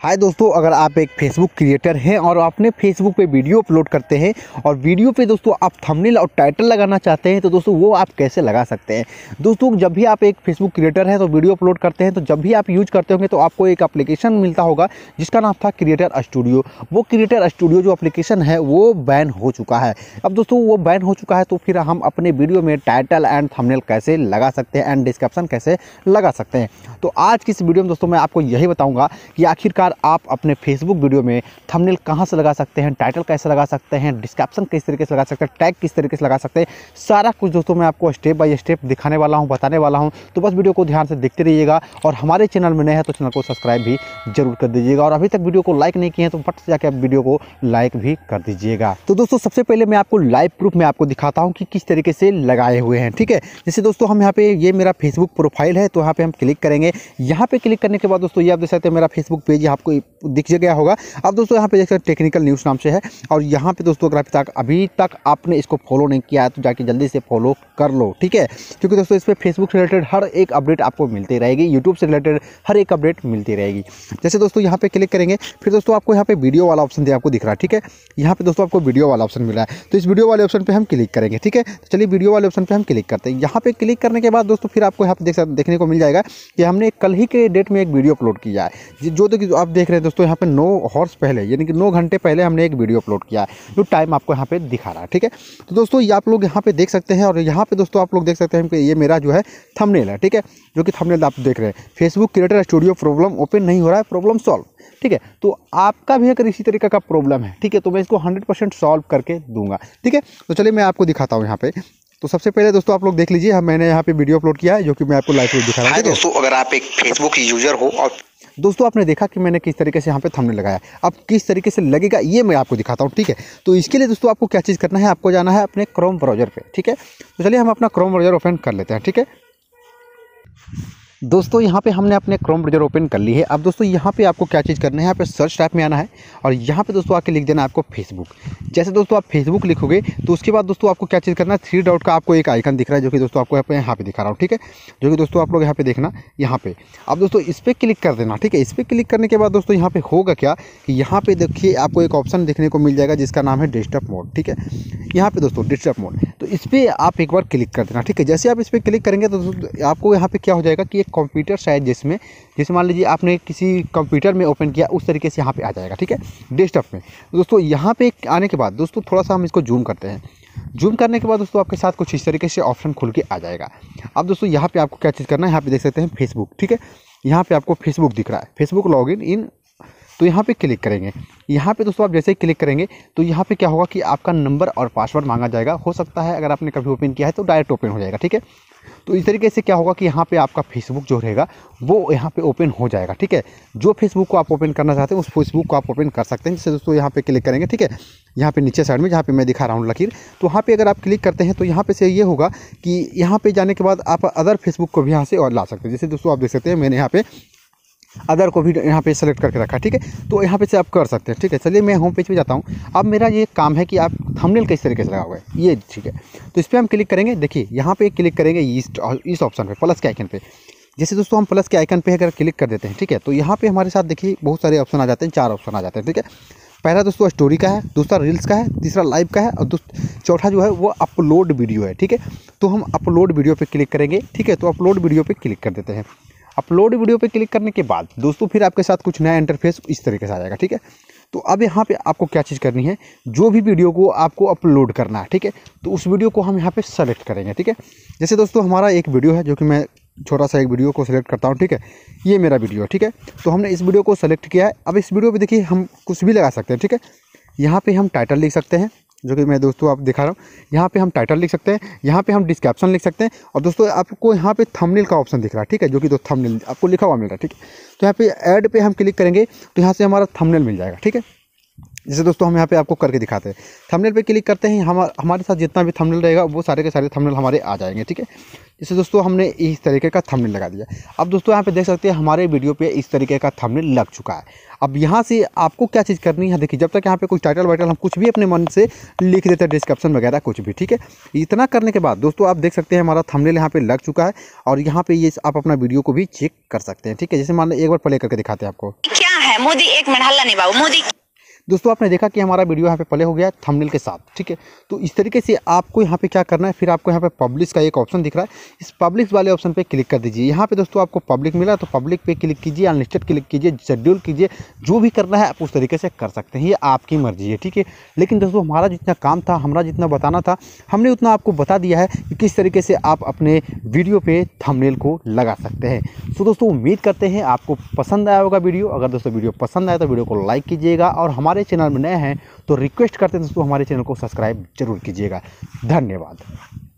हाय दोस्तों, अगर आप एक फेसबुक क्रिएटर हैं और आपने फेसबुक पे वीडियो अपलोड करते हैं और वीडियो पे दोस्तों आप थंबनेल और टाइटल लगाना चाहते हैं तो दोस्तों वो आप कैसे लगा सकते हैं? दोस्तों, जब भी आप एक फेसबुक क्रिएटर हैं तो वीडियो अपलोड करते हैं तो जब भी आप यूज़ करते होंगे तो आपको एक अप्लीकेशन मिलता होगा, जिसका नाम था क्रिएटर स्टूडियो वो क्रिएटर स्टूडियो जो अप्लीकेशन है, वो बैन हो चुका है। अब दोस्तों, वो बैन हो चुका है तो फिर हम अपने वीडियो में टाइटल एंड थंबनेल कैसे लगा सकते हैं एंड डिस्क्रिप्शन कैसे लगा सकते हैं? तो आज की इस वीडियो में दोस्तों, मैं आपको यही बताऊँगा कि आखिरकार आप अपने फेसबुक वीडियो में थंबनेल कहाँ से लगा सकते हैं टाइटल कैसे लगा सकते हैं डिस्क्रिप्शन किस तरीके से लगा सकते हैं टैग किस तरीके से लगा सकते हैं, सारा कुछ दोस्तों मैं आपको स्टेप बाय स्टेप दिखाने वाला हूँ, बताने वाला हूँ। तो बस वीडियो को ध्यान से देखते रहिएगा और हमारे चैनल में नए हैं तो चैनल को सब्सक्राइब भी ज़रूर कर दीजिएगा और अभी तक वीडियो को लाइक नहीं किए हैं तो फट से जाकर आप वीडियो को लाइक भी कर दीजिएगा। तो दोस्तों सबसे पहले मैं आपको लाइव प्रूफ में आपको दिखाता हूँ कि किस तरीके से लगाए हुए हैं, ठीक है? जैसे दोस्तों हम यहाँ पे ये मेरा फेसबुक प्रोफ़ाइल है तो यहाँ पे हम क्लिक करेंगे। यहाँ पे क्लिक करने के बाद दोस्तों ये आप देख सकते हैं मेरा फेसबुक पेज आपको दिख गया होगा। अब दोस्तों यहाँ पे देख सकते टेक्निकल न्यूज़ नाम से है। और यहाँ पे दोस्तों अगर अभी तक अभी तक आपने इसको फॉलो नहीं किया है तो जाके जल्दी से फॉलो कर लो, ठीक है? क्योंकि दोस्तों इस पर फेसबुक से रिलेटेड हर एक अपडेट आपको मिलती रहेगी। यूट्यूब से रिलेटेड हर एक अपडेट मिलती रहेगी। जैसे दोस्तों यहाँ पर क्लिक करेंगे, फिर दोस्तों आपको यहाँ पर वीडियो वाला ऑप्शन दिया आपको दिख रहा है, ठीक है? यहाँ पे दोस्तों आपको वीडियो वाला ऑप्शन मिल है। तो इस वीडियो वाले ऑप्शन पर हम क्लिक करेंगे, ठीक है? तो चलिए वीडियो वाले ऑप्शन पर हम क्लिक करते हैं। यहाँ पर क्लिक करने के बाद दोस्तों फिर आपको यहाँ पर देखने को मिल जाएगा कि हमने कल ही के डेट में एक वीडियो अपलोड किया है। जो देखिए आप देख रहे हैं दोस्तों यहाँ पे नौ हॉर्स पहले यानी कि नौ घंटे पहले हमने एक वीडियो अपलोड किया है जो टाइम आपको यहाँ पे दिखा रहा है ठीक है? तो दोस्तों ये आप लोग यहाँ पे देख सकते हैं और यहाँ पे दोस्तों आप लोग देख सकते हैं कि ये मेरा जो है थंबनेल है ठीक है? जो कि थंबनेल आप देख रहे हैं। Facebook creator studio problem open नहीं हो रहा है प्रॉब्लम सॉल्व ठीक है? तो आपका भी अगर इसी तरीके का प्रॉब्लम है ठीक है? तो मैं इसको हंड्रेड परसेंट सॉल्व करके दूँगा ठीक है? तो चलिए मैं आपको दिखाता हूँ यहाँ पे। तो सबसे पहले दोस्तों आप लोग देख लीजिए मैंने यहाँ पे वीडियो अपलोड किया है जो कि मैं आपको लाइव दिखा रहा हूँ दोस्तों अगर आप एक फेसबुक यूज़र हो और दोस्तों, आपने देखा कि मैंने किस तरीके से यहाँ पे थंबनेल लगाया अब किस तरीके से लगेगा, ये मैं आपको दिखाता हूँ, ठीक है? तो इसके लिए दोस्तों, आपको क्या चीज़ करना है, आपको जाना है अपने क्रोम ब्राउज़र पर ठीक है? तो चलिए हम अपना क्रोम ब्राउज़र ओपन कर लेते हैं, ठीक है? दोस्तों यहाँ पे हमने अपने क्रोम ब्राउज़र ओपन कर ली है अब दोस्तों यहाँ पे आपको क्या चीज़ करना है यहाँ पे सर्च टाइप में आना है और यहाँ पे दोस्तों आके लिख देना है आपको फेसबुक जैसे दोस्तों आप फेसबुक लिखोगे तो उसके बाद दोस्तों आपको क्या चीज़ करना है थ्री डॉट का आपको एक आइकन दिख रहा है जो कि दोस्तों आपको यहाँ पे यहाँ पे दिखा रहा हूँ ठीक है जो कि दोस्तों आप लोग यहाँ पे देखना यहाँ पे अब दोस्तों इस पर क्लिक कर देना ठीक है इस पर क्लिक करने के बाद दोस्तों यहाँ पे होगा क्या कि यहाँ पे देखिए आपको एक ऑप्शन देखने को मिल जाएगा जिसका नाम है डिस्टर्ब मोड ठीक है यहाँ पे दोस्तों डिस्टर्ब मोड तो इस पर आप एक बार क्लिक कर देना ठीक है जैसे आप इस पर क्लिक करेंगे तो आपको यहाँ पे क्या हो जाएगा कि एक कंप्यूटर शायद जिसमें, जैसे मान लीजिए आपने किसी कंप्यूटर में ओपन किया, उस तरीके से यहाँ पे आ जाएगा, ठीक है? डेस्कटॉप में। दोस्तों, यहाँ पे आने के बाद, दोस्तों, थोड़ा सा हम इसको जूम करते हैं। जूम करने के बाद, दोस्तों, आपके साथ कुछ इस तरीके से ऑप्शन खुल के आ जाएगा। अब दोस्तों, यहाँ पे आपको क्या चीज़ करना है, यहाँ पे देख सकते हैं फेसबुक ठीक है? यहाँ पे आपको फेसबुक दिख रहा है। फेसबुक लॉग इन तो यहाँ पे क्लिक करेंगे। यहाँ पे दोस्तों, आप जैसे ही क्लिक करेंगे तो यहाँ पे क्या होगा कि आपका नंबर और पासवर्ड मांगा जाएगा। हो सकता है, अगर आपने कभी ओपन किया है तो डायरेक्ट ओपन हो जाएगा, ठीक है? तो इस तरीके से क्या होगा कि यहाँ पे आपका फेसबुक जो रहेगा, वो यहाँ पे ओपन हो जाएगा, ठीक है? जो फेसबुक को आप ओपन करना चाहते हैं, उस फेसबुक को आप ओपन कर सकते हैं। जैसे दोस्तों, यहाँ पे क्लिक करेंगे, ठीक है? यहाँ पे नीचे साइड में, जहाँ पे मैं दिखा रहा हूँ, लकीर। तो वहाँ पे अगर आप क्लिक करते हैं तो यहाँ पे से ये होगा कि यहाँ पे जाने के बाद आप अदर फेसबुक को भी यहाँ से और ला सकते हैं। जैसे दोस्तों, आप देख सकते हैं, मैंने यहाँ पे अदर को भी यहाँ पे सेलेक्ट करके रखा, ठीक है? तो यहाँ पे से आप कर सकते हैं, ठीक है? चलिए मैं होम पेज पे जाता हूँ। अब मेरा ये काम है कि आप थंबनेल किस तरीके से लगाओगे ये, ठीक है? तो इस पर हम क्लिक करेंगे। देखिए, यहाँ पे क्लिक करेंगे इस इस ऑप्शन पे प्लस के आइकन पे। जैसे दोस्तों, हम प्लस के आइकन पे अगर क्लिक कर देते हैं, ठीक है? तो यहाँ पे हमारे साथ देखिए, बहुत सारे ऑप्शन आ जाते हैं, चार ऑप्शन आ जाते हैं, ठीक है? पहला दोस्तों स्टोरी का है, दूसरा रील्स का है, तीसरा लाइव का है और चौथा जो है, वो अपलोड वीडियो है, ठीक है? तो हम अपलोड वीडियो पे क्लिक करेंगे, ठीक है? तो अपलोड वीडियो पे क्लिक कर देते हैं। अपलोड वीडियो पे क्लिक करने के बाद, दोस्तों, फिर आपके साथ कुछ नया इंटरफेस इस तरीके से आ जाएगा, ठीक है? तो अब यहाँ पे आपको क्या चीज़ करनी है? जो भी वीडियो को आपको अपलोड करना है, ठीक है? तो उस वीडियो को हम यहाँ पे सेलेक्ट करेंगे, ठीक है? जैसे दोस्तों, हमारा एक वीडियो है जो कि मैं छोटा सा एक वीडियो को सिलेक्ट करता हूँ, ठीक है? ये मेरा वीडियो है ठीक है? तो हमने इस वीडियो को सेलेक्ट किया है। अब इस वीडियो पर देखिए, हम कुछ भी लगा सकते हैं, ठीक है? यहाँ पर हम टाइटल लिख सकते हैं। जो कि मैं दोस्तों आप दिखा रहा हूँ। यहाँ पे हम टाइटल लिख सकते हैं, यहाँ पे हम डिस्क्रिप्शन लिख सकते हैं। और दोस्तों, आपको यहाँ पे थंबनेल का ऑप्शन दिख रहा है, ठीक है? जो कि दो थंबनेल आपको लिखा हुआ मिल रहा है, ठीक है? तो यहाँ पे ऐड पे हम क्लिक करेंगे तो यहाँ से हमारा थंबनेल मिल जाएगा, ठीक है? जैसे दोस्तों हम यहाँ पे आपको करके दिखाते हैं। थंबनेल पे क्लिक करते हैं, हम, हमारे साथ जितना भी थंबनेल रहेगा, वो सारे के सारे थंबनेल हमारे आ जाएँगे, ठीक है? जैसे दोस्तों हमने इस तरीके का थंबनेल लगा दिया। अब दोस्तों यहाँ पे देख सकते हैं, हमारे वीडियो पे इस तरीके का थंबनेल लग चुका है। अब यहाँ से आपको क्या चीज़ करनी है, देखिए, जब तक यहाँ पे कुछ टाइटल वाइटल हम कुछ भी अपने मन से लिख देते हैं डिस्क्रिप्शन वगैरह कुछ भी, ठीक है? इतना करने के बाद दोस्तों आप देख सकते हैं, हमारा थंबनेल यहाँ पे लग चुका है और यहाँ पे ये आप अपना वीडियो को भी चेक कर सकते हैं, ठीक है? जैसे मान लो एक बार प्ले करके दिखाते हैं आपको। क्या है? मोदी, एक मिनट, हल्ला नहीं बाबू मोदी दोस्तों, आपने देखा कि हमारा वीडियो यहाँ पे प्ले हो गया थंबनेल के साथ, ठीक है? तो इस तरीके से आपको यहाँ पे क्या करना है, फिर आपको यहाँ पे पब्लिश का एक ऑप्शन दिख रहा है। इस पब्लिश वाले ऑप्शन पे क्लिक कर दीजिए। यहाँ पे दोस्तों आपको पब्लिक मिला तो पब्लिक पे क्लिक कीजिए, अनलिस्टेड क्लिक कीजिए, शेड्यूल कीजिए, जो भी करना है आप उस तरीके से कर सकते हैं, ये आपकी मर्ज़ी है, ठीक है? लेकिन दोस्तों, हमारा जितना काम था, हमारा जितना बताना था, हमने उतना आपको बता दिया है कि किस तरीके से आप अपने वीडियो पर थंबनेल को लगा सकते हैं। तो दोस्तों, उम्मीद करते हैं आपको पसंद आया होगा वीडियो। अगर दोस्तों वीडियो पसंद आया तो वीडियो को लाइक कीजिएगा और हमारे चैनल में नए हैं तो रिक्वेस्ट करते हैं दोस्तों, हमारे चैनल को सब्सक्राइब ज़रूर कीजिएगा। धन्यवाद।